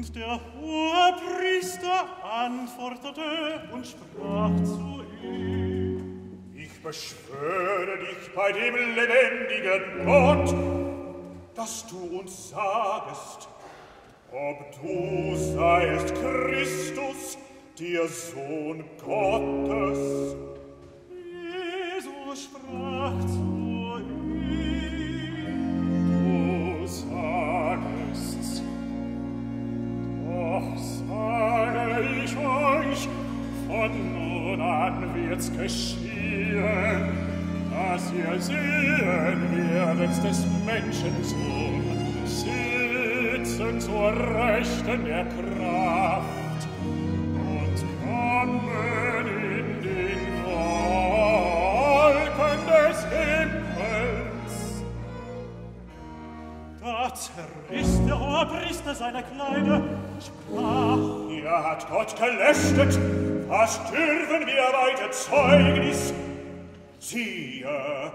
Und der hohe Priester antwortete und sprach zu ihm, Ich beschwöre dich bei dem lebendigen Gott, dass du uns sagest, ob du seist Christus, der Sohn Gottes. Wolken der Kraft und kommen in den Wolken des Himmels. Da zerriss der Oberpriester seine Kleider, sprach, Hier hat Gott gelästet, dürfen wir weiter Zeugnis. Siehe,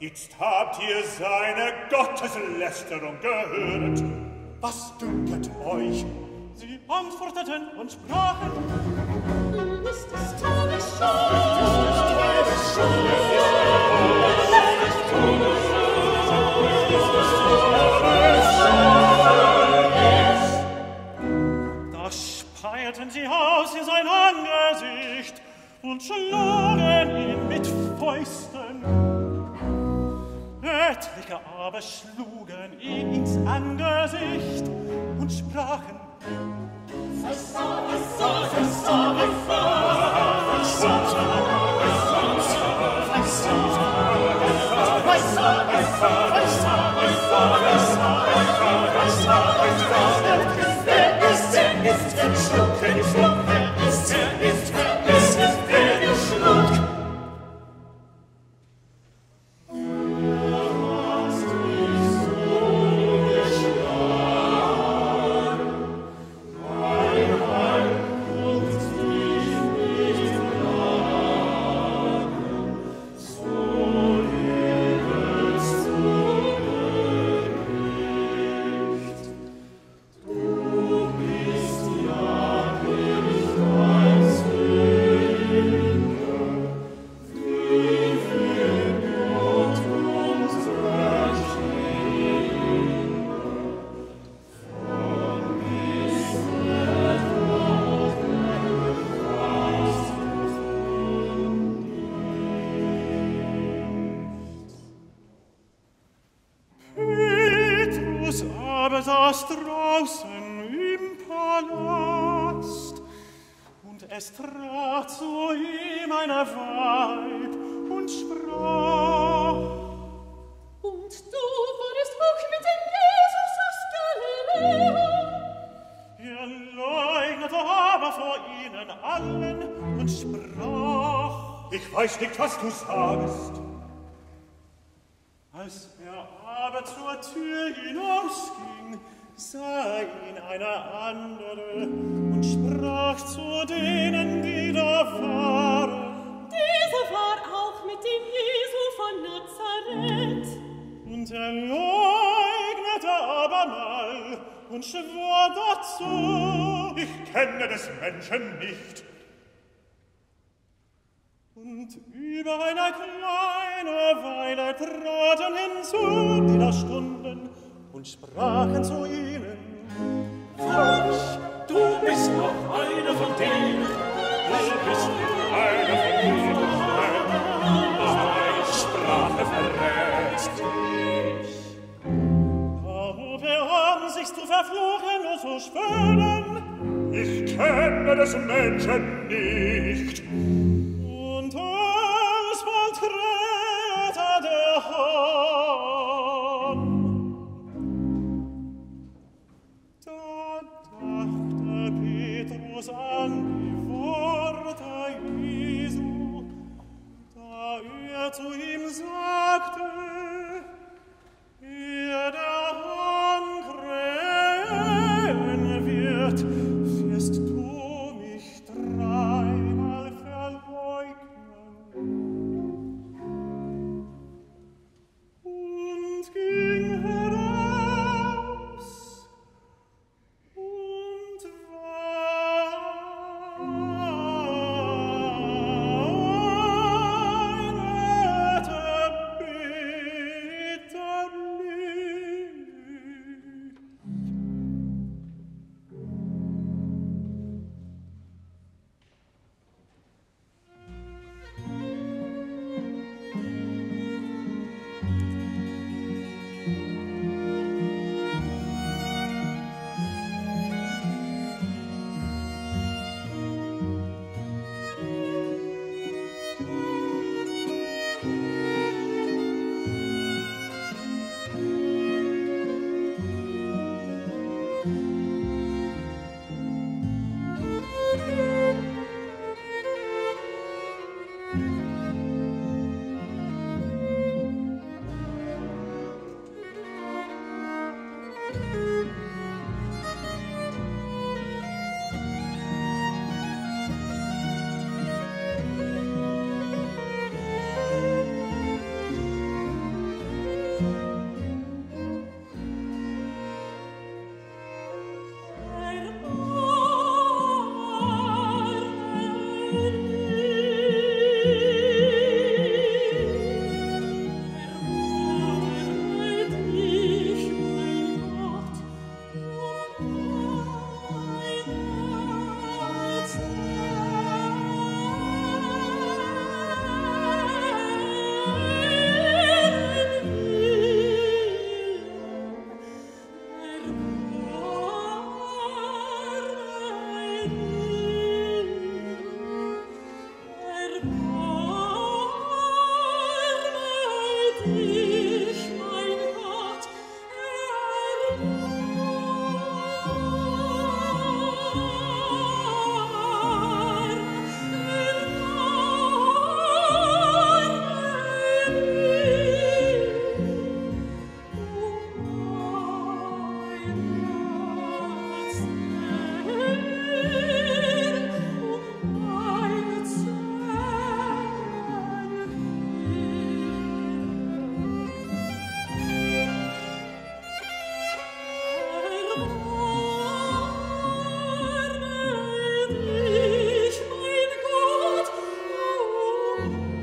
jetzt habt ihr seine Gotteslästerung gehört was dünket euch? Sie antworteten und sprachen, ist es teure Schuld. Da speierten sie aus in sein Angesicht und schlugen ihn mit Fäusten. Stärker aber schlugen ihn ins Angesicht und sprachen Fessor, Fessor, Fessor, Fessor, Fessor, Fessor, Fessor, Fessor, Fessor, Fessor, saß draußen im Palast, und es trat zu ihm eine Weib und sprach, Und du wurdest auch mit dem Jesus aus Galiläa. Er leugnete aber vor ihnen allen und sprach, Ich weiß nicht, was du sagst. Als er aber zur Tür hinausging, Sah ihn eine andere und sprach zu denen, die da waren. Dieser war auch mit dem Jesu von Nazareth. Und er leugnete abermal und schwor dazu, ich kenne des Menschen nicht. Und über eine kleine Weile traten hinzu, die da stunden, und sprachen zu ihnen, Falsch, du bist noch einer von denen, du bist noch einer von denen, meine Sprache verrätst dich. Warum haben sich zu verfluchen und zu schwören? Ich kenne des Menschen nicht, zu ihm sagte, Oh.